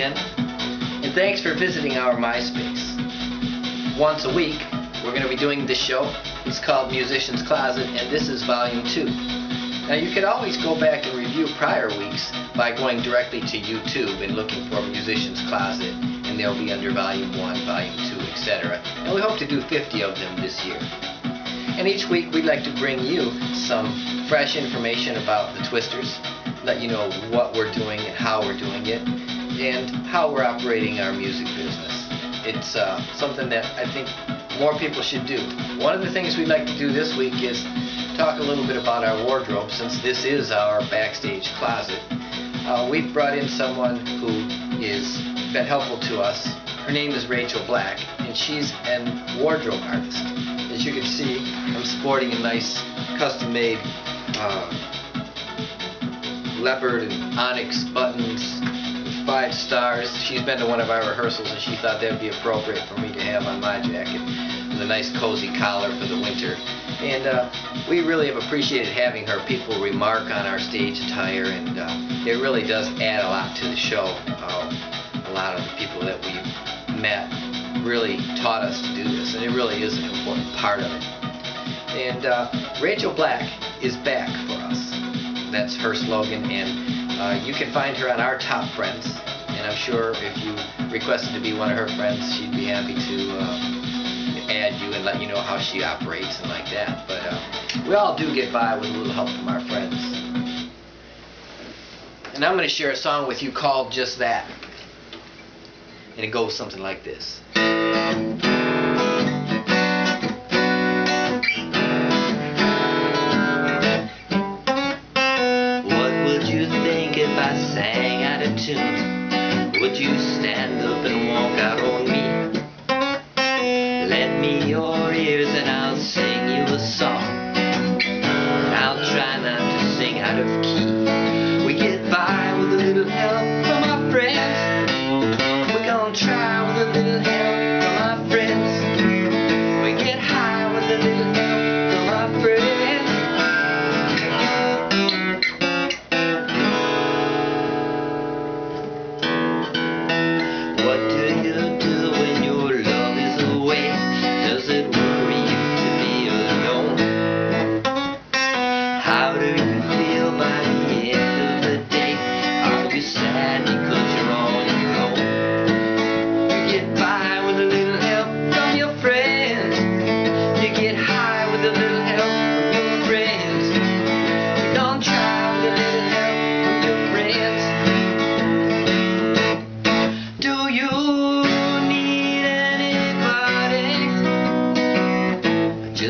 again, and thanks for visiting our MySpace. Once a week, we're going to be doing this show. It's called Musician's Closet, and this is Volume 2. Now, you can always go back and review prior weeks by going directly to YouTube and looking for Musician's Closet, and they'll be under Volume 1, Volume 2, etc. And we hope to do 50 of them this year. And each week, we'd like to bring you some fresh information about the Twisters, let you know what we're doing and how we're doing it, and how we're operating our music business. It's uh, something that I think more people should do. One of the things we'd like to do this week is talk a little bit about our wardrobe, since this is our backstage closet. Uh, we've brought in someone who is been helpful to us. Her name is Rachel Black, and she's an wardrobe artist. As you can see, I'm sporting a nice custom-made uh, leopard and onyx buttons, five stars. She's been to one of our rehearsals and she thought that would be appropriate for me to have on my jacket with a nice cozy collar for the winter. And uh, we really have appreciated having her. People remark on our stage attire and uh, it really does add a lot to the show. Uh, a lot of the people that we've met really taught us to do this and it really is an important part of it. And uh, Rachel Black is back for us. That's her slogan, and uh, you can find her on our top friends. And I'm sure if you requested to be one of her friends, she'd be happy to uh, add you and let you know how she operates and like that. But uh, we all do get by with a little help from our friends. And I'm going to share a song with you called Just That. And it goes something like this. Would you stand up and walk out on me? Lend me your ears and I'll sing you a song. I'll try not to sing out of key.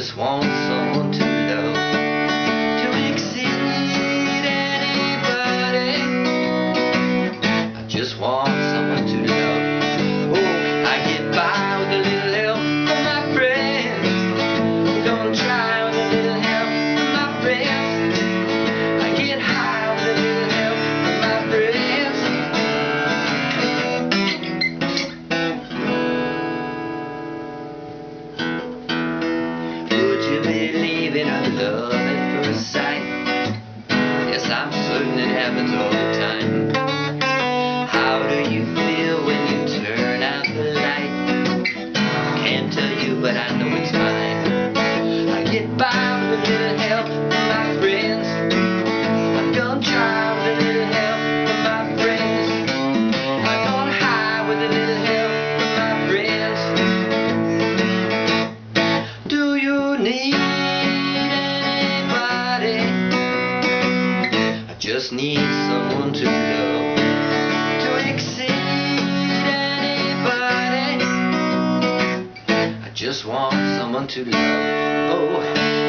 Just want love just want someone to love. Oh,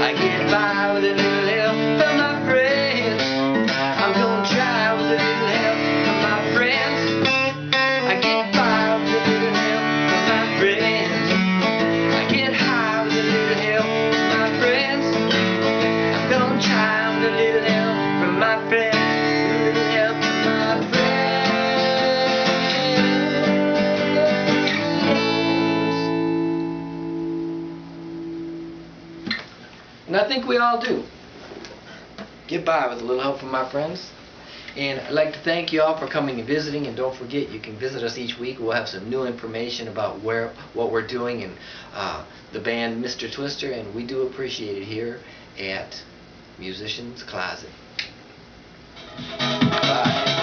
I get by with a little think we all do. Get by with a little help from my friends. And I'd like to thank you all for coming and visiting, and don't forget, you can visit us each week. We'll have some new information about where, what we're doing and uh, the band Mr. Twister, and we do appreciate it here at Musicians Closet. Bye.